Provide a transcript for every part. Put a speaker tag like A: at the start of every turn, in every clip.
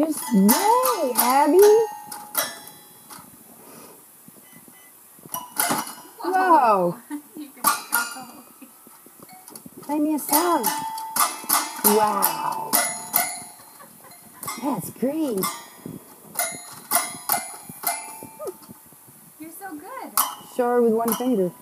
A: You're yay, Abi. Whoa.
B: You can make that the whole thing.
A: Play me a song. Wow. That's great.
B: You're so good.
A: Her with one finger.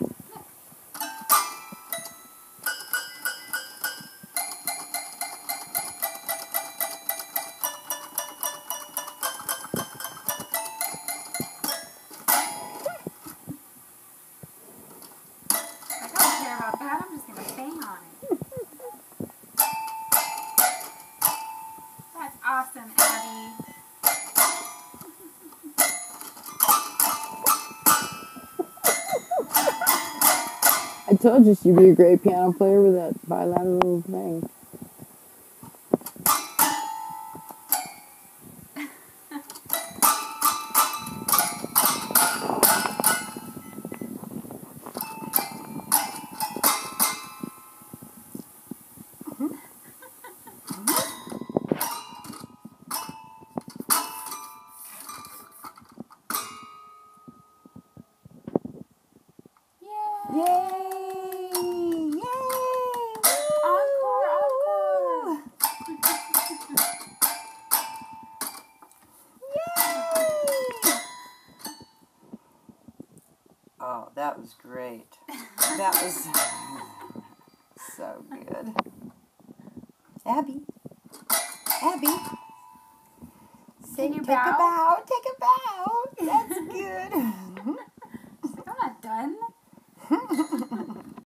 B: About that. I'm just gonna bang on it. That's awesome, Abi.
A: I told you she'd be a great piano player with that bilateral thing. Oh, that was great. That was so good. Abi. Abi. Say, take a bow? Take a bow. That's good.
B: I'm not done.